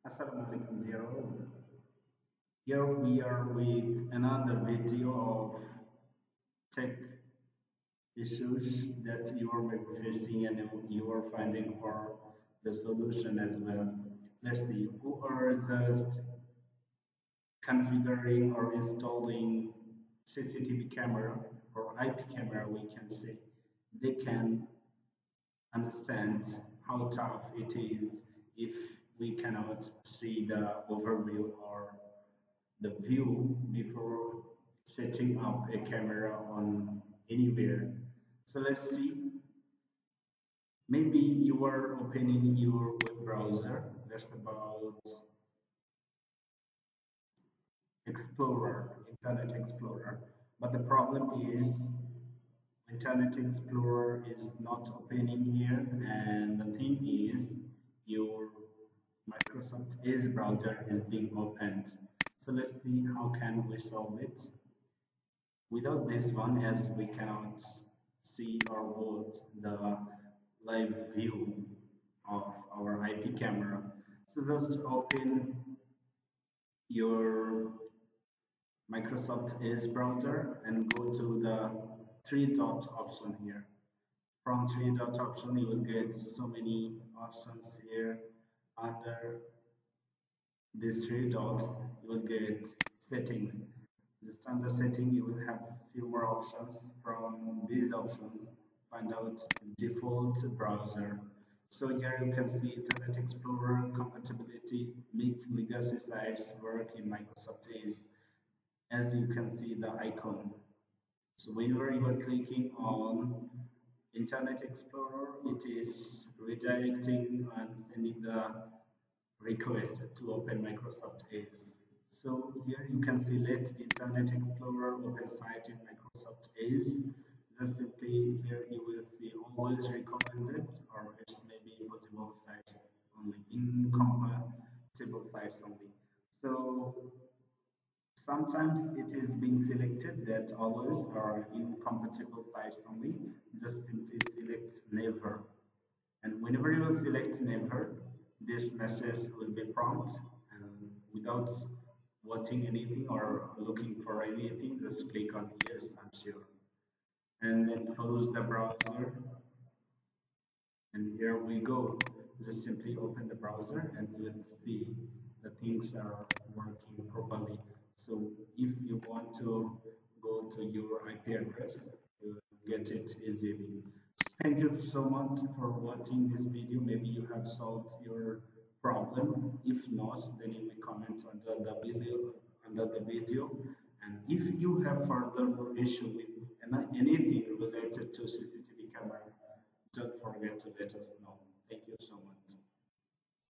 Assalamualaikum dear all. Here we are with another video of tech issues that you are facing and you are finding for the solution as well. Let's see who are just configuring or installing CCTV camera or IP camera we can say they can understand how tough it is we cannot see the overview or the view before setting up a camera on anywhere. So let's see. Maybe you are opening your web browser. That's about explorer internet explorer. But the problem is internet explorer is not opening here. And the thing is your edge browser is being opened so let's see how can we solve it without this one as we cannot see or hold the live view of our IP camera so just open your Microsoft Edge browser and go to the three dot option here. From three dot option, you will get so many options here. Under these three dots, you will get settings. the standard setting, you will have few more options. From these options, find out default browser. So here you can see Internet Explorer compatibility, make legacy sites work in Microsoft Edge as you can see the icon so whenever you are clicking on internet explorer it is redirecting and sending the request to open microsoft edge so here you can select internet explorer open site in microsoft edge just simply here you will see always recommended or it's maybe possible sites only incompatible sites only so Sometimes it is being selected that always are incompatible sites only. Just simply select never. And whenever you will select never, this message will be prompt and without watching anything or looking for anything, just click on yes, I'm sure. And then close the browser. And here we go. Just simply open the browser and you will see the things are working properly. So if you want to go to your IP address, you get it easily. Thank you so much for watching this video. Maybe you have solved your problem. If not, then you may comment under the video under the video. And if you have further issue with anything related to CCTV camera, don't forget to let us know.